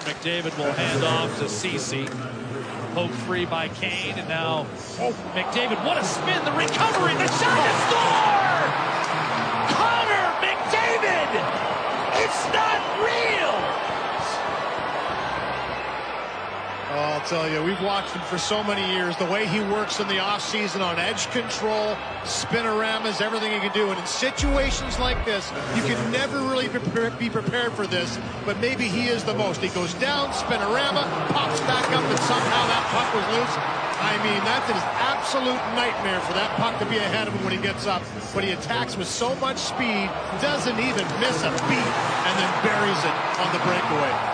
McDavid will hand off to Ceci. Poke free by Kane, and now McDavid. What a spin! The recovery, the shot to score! Connor McDavid! It's not real! I'll tell you, we've watched him for so many years. The way he works in the offseason on edge control, spinoramas, everything he can do. And in situations like this, you can never really be prepared for this, but maybe he is the most. He goes down, spinorama, pops back up, and somehow that puck was loose. I mean, that's an absolute nightmare for that puck to be ahead of him when he gets up. But he attacks with so much speed, doesn't even miss a beat, and then buries it on the breakaway.